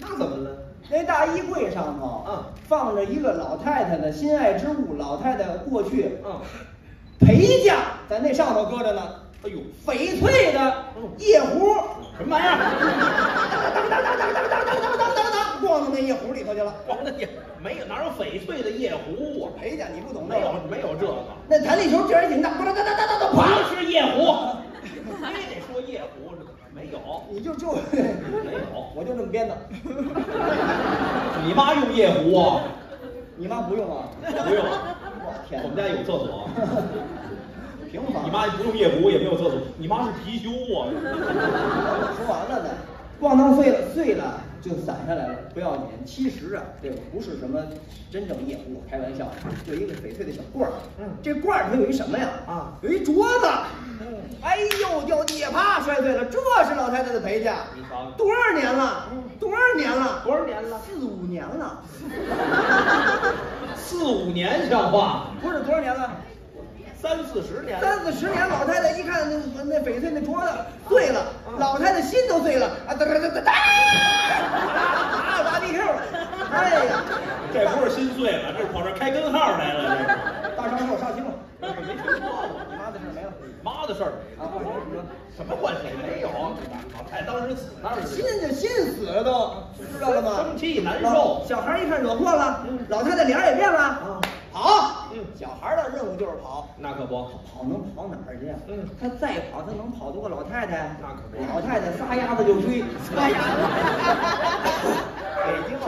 那怎么了？那大衣柜上头，嗯放着一个老太太的心爱之物，老太太过去嗯，陪嫁在那上头搁着呢，哎呦，翡翠的夜壶，什么玩意儿？当当当当当当当当当当当，咣到那夜壶里头去了。逛那夜没有哪有翡翠的夜壶啊？陪嫁你不懂这没有个，没有这个，那弹力球劲儿也挺大，咣当当当当当当，啪！不是夜壶，非得说夜壶？没有，你就就没有，我就这么编的。你妈用夜壶啊？你妈不用啊？不用，我天，我们家有厕所。平房。你妈不用夜壶，也没有厕所，你妈是貔貅啊？说完了呢，咣当碎了，碎了就散下来了，不要紧。其实啊，这个不是什么真正夜壶，开玩笑，就一个翡翠的小罐儿。嗯这罐儿里头有一什么呀？啊有一镯子。嗯哎呦，掉地下啪摔碎了，这是老太太的陪嫁。你瞧多少年了？多少年了？多少年了？四五年了。四五年像话，不是多少年了？三四十年。三四十年，老太太一看那那翡翠那镯子碎了，嗯老太太心都碎了，啊哒哒哒哒哒，啊打地 Q 了，哎呀，这不是心碎了，这是跑这儿开根号来了。大伤手上清了，这是没听说过，你妈的事儿没了妈的事儿啊？什么？关系没有？老太太当时死那儿心，就心死了都，知道了吗？生气难受。小孩一看惹祸了嗯，老太太脸儿也变了啊，跑。嗯小孩的任务就是跑。那可不，跑能跑哪儿去呀？嗯他再跑，他能跑得过老太太？那可不老太太撒丫子就追，撒丫子。北京啊，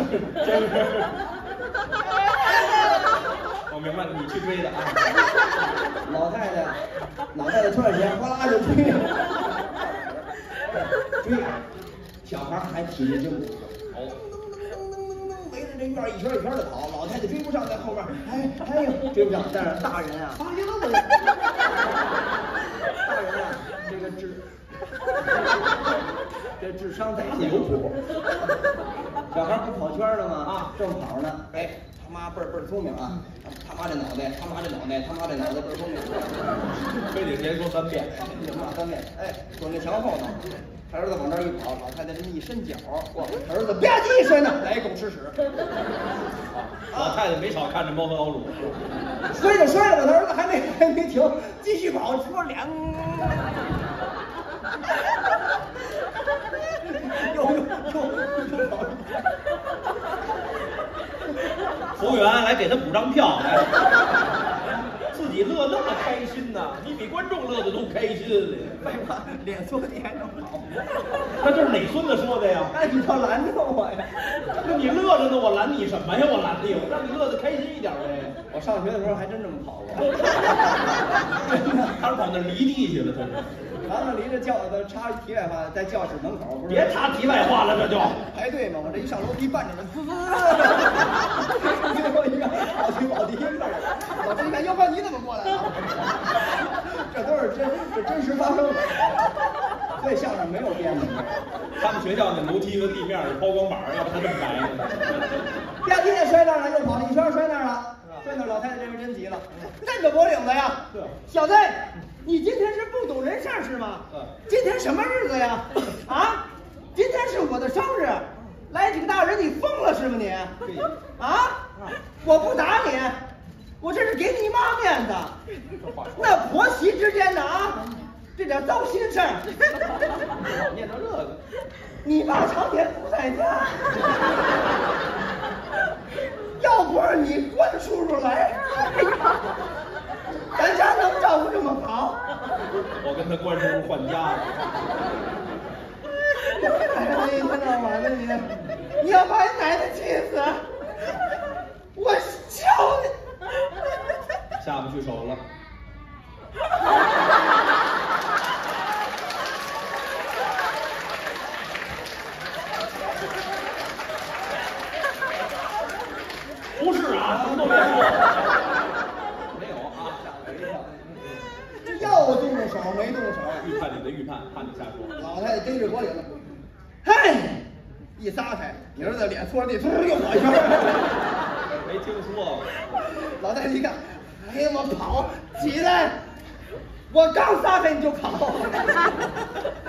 真是。我明白了，你去追的啊。老太太，老太太穿上鞋，哗啦就追，追，小孩还提着筋骨，哦，围着这院儿一圈一圈的跑，老太太追不上，在后边，哎哎呀，追不上，但是大人啊，大人啊，这个智，这智商在线有谱，小孩不跑圈了吗？啊，正跑呢，哎，他妈倍儿倍儿聪明啊，他妈这脑袋，他妈这脑袋，他妈这脑袋倍儿聪明。非得连说三遍。连骂三遍，哎，躲那墙后头，他儿子往那儿一跑，老太太这么一伸脚，哇，他儿子吧唧一摔那，来一狗吃屎，老太太没少看着猫和老鼠。摔就摔了吧，他儿子还没还没停，继续跑，说两，又又又又跑，服务员来给他补张票，来自己乐那么开心呐，你比观众乐的都开心了。废话，脸说你还能跑？那这是哪孙子说的呀？那，你倒拦着我呀？那你乐着呢，我拦你什么呀？我拦你，我让你乐得开心一点呗。我上学的时候还真这么跑过。他是跑那犁地去了，他是。咱们离着教的插题外话，在教室门口不是别插题外话了，这就。排队嘛，我这一上楼梯绊着了，滋滋，最后一个跑题跑题上来了，老师一看，要不然你怎么过来了？这都是真，这真实发生的，所以相声没有编的。他们学校那楼梯和地面是抛光板，要不他这么白呢？吧唧也摔那儿了，又跑了一圈摔那儿了，摔那儿老太太这回真急了，那个脖领子呀，小子，你今天是不懂人事是吗？嗯。今天什么日子呀？啊，今天是我的生日，来几个大人，你疯了是吗你？啊，我不打你，我这是给你妈面子。那婆媳之间的啊，这点糟心事儿，念叨这个，你爸常年不在家，要不是你关叔叔来，咱家能照顾这么好？我跟他关叔叔换家了。哎，你看干嘛呢你？你要把你奶奶气死！我求你。下不去手了。不是啊，什么都别说。没有啊，吓我一跳。这又动手没动手？预判你的预判，怕你瞎说。老太太逮着脖领子，嘿，一撒开，你儿子脸搓着地，突又跑一圈。没听说过。老太太一看，哎呀，我跑起来，我刚撒开你就跑，好家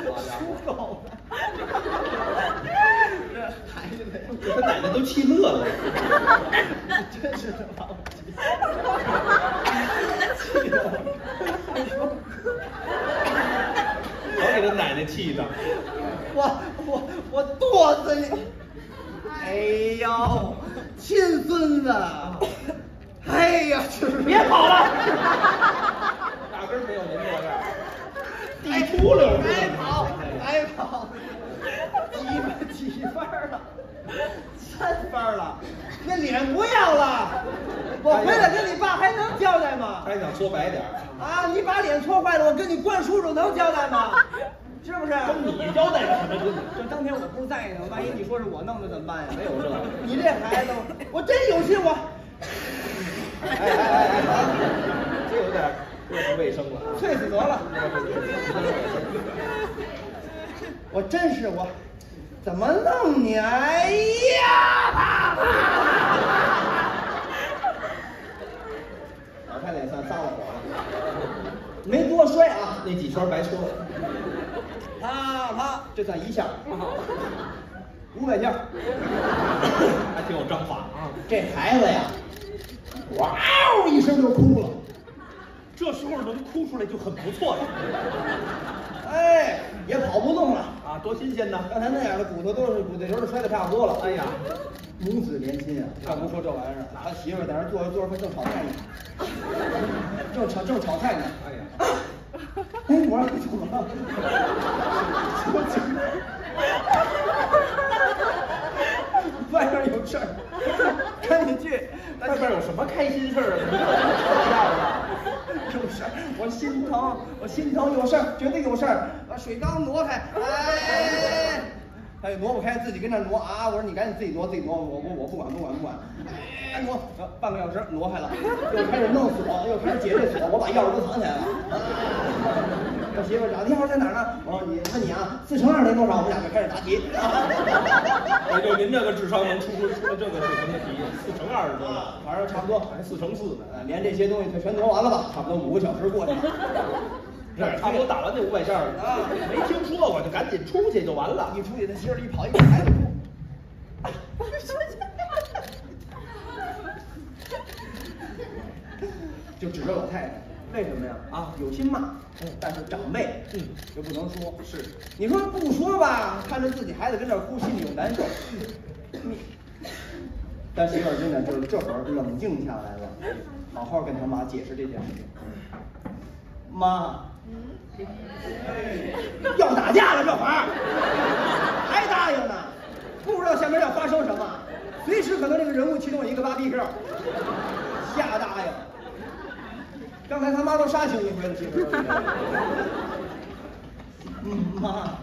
伙属狗的。这孩子他奶奶都气乐了。真是把我气死，气得我。我给他奶奶气的。我我我剁死你！哎呦，亲孙子！哎呀，别跑了，压根儿没有您这样。地秃溜似的。还跑，别跑，几分几分了？三分了，那脸不要了。我回来跟你爸还能交代吗？还想说白点儿，啊，你把脸搓坏了，我跟你关叔叔能交代吗？是不是？跟你交代什么跟你？这当天我不在呢，万一你说是我弄的怎么办呀？没有这个你这孩子，我真有心我。哎哎哎哎，这有点不卫生了。脆死得了！我真是我，怎么弄你？哎呀！老太太也算撒了火了，没多摔啊，那几圈白搓了。啪啪，这算一下，五百下。还挺有章法啊。这孩子呀，哇哦一声就哭了。这时候能哭出来就很不错了。哎，也跑不动了。啊，多新鲜呐！刚才那样的骨头都是骨头球都摔得差不多了。哎呀，母子连心啊！要不说这玩意儿，他媳妇在那儿坐着坐着，他正炒菜呢，正炒正炒菜呢。哎呀，哎，我说你怎么了？我 外边有事儿，赶紧去外边有什么开心事儿啊？有事儿，我心疼，我心疼，有事儿，绝对有事儿。把水缸挪开，哎，他也挪不开，自己跟那挪啊！我说你赶紧自己挪，自己挪，我我我不管不管不管。哎，挪，呃半个小时挪开了，又开始弄锁，又开始解这锁，我把钥匙都藏起来了。啊 我媳妇儿找钥匙在哪儿呢？我说你问你啊，四乘二等于多少？我们俩就开始答题。也 就您这个智商能出出出这个水平的题，四乘二是多少？反正差不多，还四乘四呢？呃，连这些东西全挪完了吧？差不多五个小时过去了。这差不多打完那五百下儿了啊没听说过就赶紧出去就完了。一出去，他媳妇儿一跑，一个孩子哭。就指着老太太，为什么呀？啊，有心骂，嗯，但是长辈，嗯，就不能说。是，你说不说吧，看着自己孩子跟那儿哭，心里又难受。你，但媳妇儿真的就是这会儿冷静下来了，好好跟他妈解释这件事情。妈，要打架了，这会儿还答应呢，不知道下面要发生什么，随时可能这个人物其中有一个芭比 girl，瞎答应。刚才他妈都杀醒一回了，其实。嗯，妈，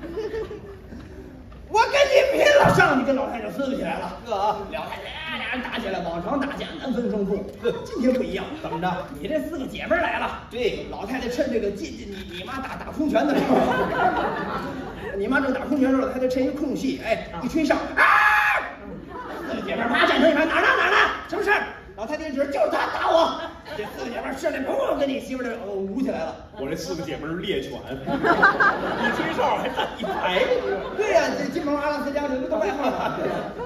我跟你拼了！上去跟老太太撕起来了，哥啊，老太太俩人打起来，往常打架难分胜负。今天不一样，怎么着？你这四个姐妹来了。对，老太太趁这个进进你你妈打打空拳的时候，你妈正打空拳的时候，老太太趁一空隙，哎，一吹哨，啊！四个姐妹啪站成一排，哪儿呢哪儿呢？什么事儿？老太太一指，就是他打我。这四个姐妹上来，砰，跟你媳妇儿这哦舞起来了。我这四个姐妹儿猎犬，一吹哨还站一排。对呀、这金毛阿拉斯加这不都外号吗？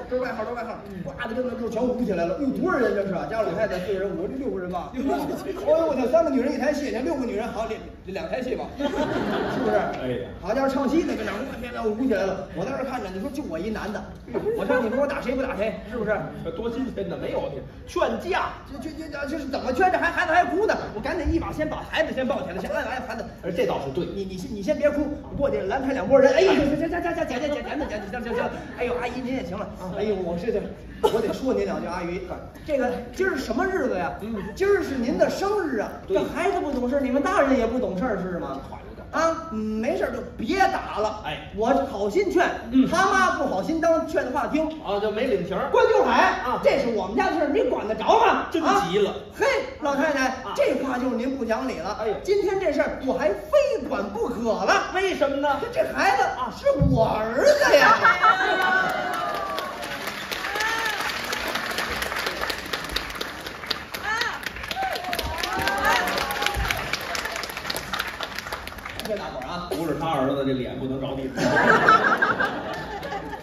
都是外号，都是外号。呱的跟那就全舞起来了。哟，多少人这是？加上老太太四个人，五个六个人吧。哎呦我操，三个女人一台戏，这六个女人好，两这两台戏吧，是不是？哎呀好家伙，唱戏呢，跟那哇天呐舞起来了。我在这看着，你说就我一男的，我说你说我打谁不打谁，是不是？这多新鲜的！没有劝架，这这这这是怎么劝着还孩子还哭呢？我赶紧一把先把孩子先抱起来，先安慰孩子。而这倒是对。你你先你先别哭，过去拦开两拨人。哎呦，行行行行行行，姐姐姐姐姐姐行行行。哎呦，阿姨您也行了。哎呦，我这这，我得说您两句，阿姨。这个今儿是什么日子呀？嗯，今儿是您的生日啊。这孩子不懂事，你们大人也不懂事儿是吗？啊，嗯，没事就别打了。哎我好心劝，嗯他妈不好心当，劝的话听。啊，就没领情。关秋海啊这是我们家的事儿，你管得着吗？真啊急了嘿，老太太，啊这话就是您不讲理了。哎呦今天这事儿我还非管不可了。为什么呢？这这孩子啊，是我儿子呀。这大伙儿啊，不是他儿子，这脸不能着地。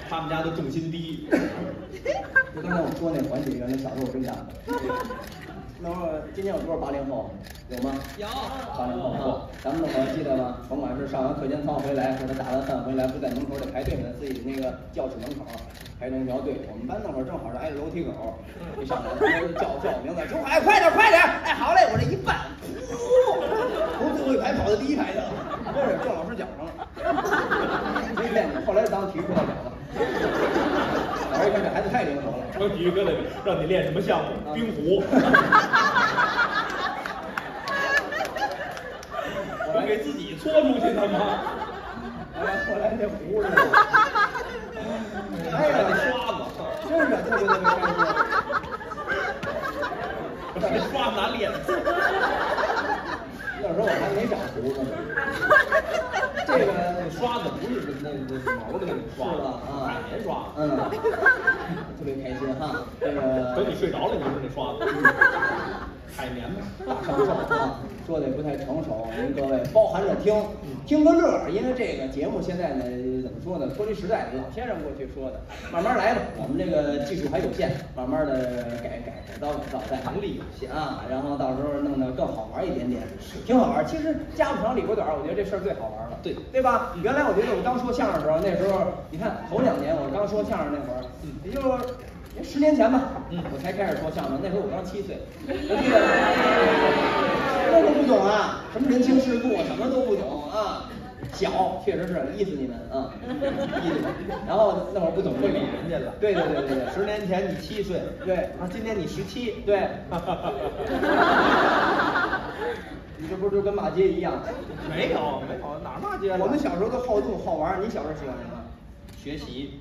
他们家的重心低。就刚才我说那环节，原来小时候真干过。那会儿今年有多少八零后？有吗？有。八零后啊，咱们那会儿记得吗？甭管是上完课间操回来，或者打完饭回来，不在门口得排队呢，自己那个教室门口排成一条队。我们班那会儿正好是挨着楼梯口，一上来叫叫我名字，说哎，快点快点！哎，好嘞，我这一办，噗，从最后一排跑到第一排去了，真是郑老师讲上了。没骗你，后来当体育课代表了。老师一看这孩子太灵活了。当体育课的让你练什么项目？冰壶。我给自己搓出去的吗？后来后来这胡子，哎呀，这刷子，真是特别特别开心。这刷拿脸。那时候我还没长胡子呢。这个刷子不是那那毛的那种刷子，是吧？啊，海绵刷。嗯，特别开心哈。这个等你睡着了，你就是那刷子。海绵嘛。大上寿啊，说的也不太成熟，您各位包含着听，听个乐儿。因为这个节目现在呢，怎么说呢，脱离时代，老先生过去说的，慢慢来吧。我们这个技术还有限，慢慢的改改改造改造，再能力有限啊，然后到时候弄得更好玩一点点，挺好玩。其实家不长里不短，我觉得这事儿最好玩了。对对吧？原来我觉得我刚说相声的时候，那时候你看头两年我刚说相声那会儿，也就十年前吧，嗯我才开始说相声，那时候我刚七岁，我记得那都不懂啊，什么人情世故，什么都不懂啊。小确实是意思你们啊，意思。然后那会儿不懂会理人家了。对对对对对，十年前你七岁，对啊，今年你十七，对。你这不就跟骂街一样？没有没有，哪骂街了？我们小时候都好动好玩，你小时候喜欢什么？学习。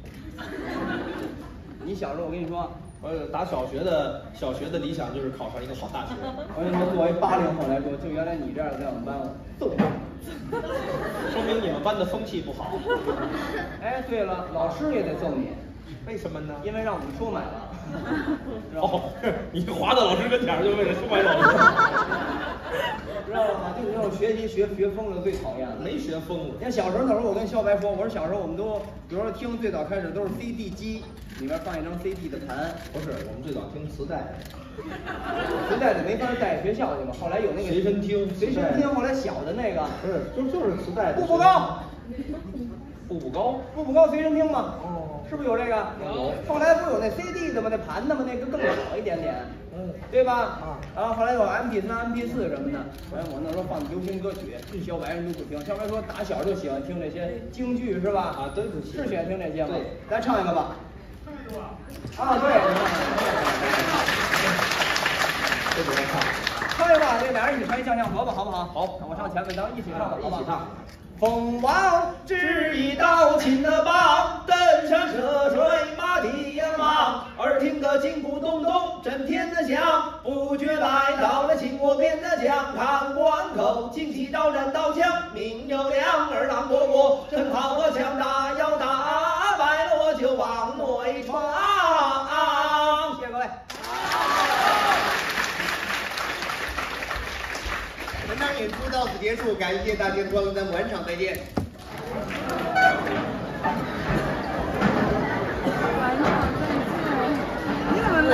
你小时候我跟你说，我，打小学的小学的理想就是考上一个好大学。我跟你说，作为八零后来说，就原来你这样在我们班揍你，说明你们班的风气不好。哎，对了，老师也得揍你，为什么呢？因为让我们收买了。哦，你滑到老师跟前就为了出卖老师。知道了吗？就是这种学习学学疯了最讨厌了。没学疯了。你看小时候那时候，我跟肖白说，我说小时候我们都，比如说听最早开始都是 CD 机，里面放一张 CD 的盘。不是，我们最早听磁带。磁带的没法带学校去嘛，后来有那个随身听，随身听，后来小的那个。不是，就就是磁带的。步步高。步步高，步步高随身听嘛。哦。是不是有这个？有。后来不是有那 CD 的吗？那盘的吗？那个更小一点点。嗯。对吧？啊。然后后来有 MP 三、MP 四什么的。哎，我那时候放流行歌曲，小白人都不听。小白说打小就喜欢听这些京剧是吧？啊，对对是喜欢听这些吗？对。咱唱一个吧。啊，对。这唱。唱一个吧，这俩人一起唱一唱相和吧，好不好？好。我上前面，咱们一起唱，一起唱。凤凰织一道金的棒，登山涉水马蹄呀忙，耳听得金鼓咚咚震天的响，不觉来到了秦国边的疆，看关口旌旗招展刀枪明又亮，二郎伯伯正好我强大要打败了我就往内闯。演出到此结束感谢大家的光临咱们晚场再见。晚场再见你怎么来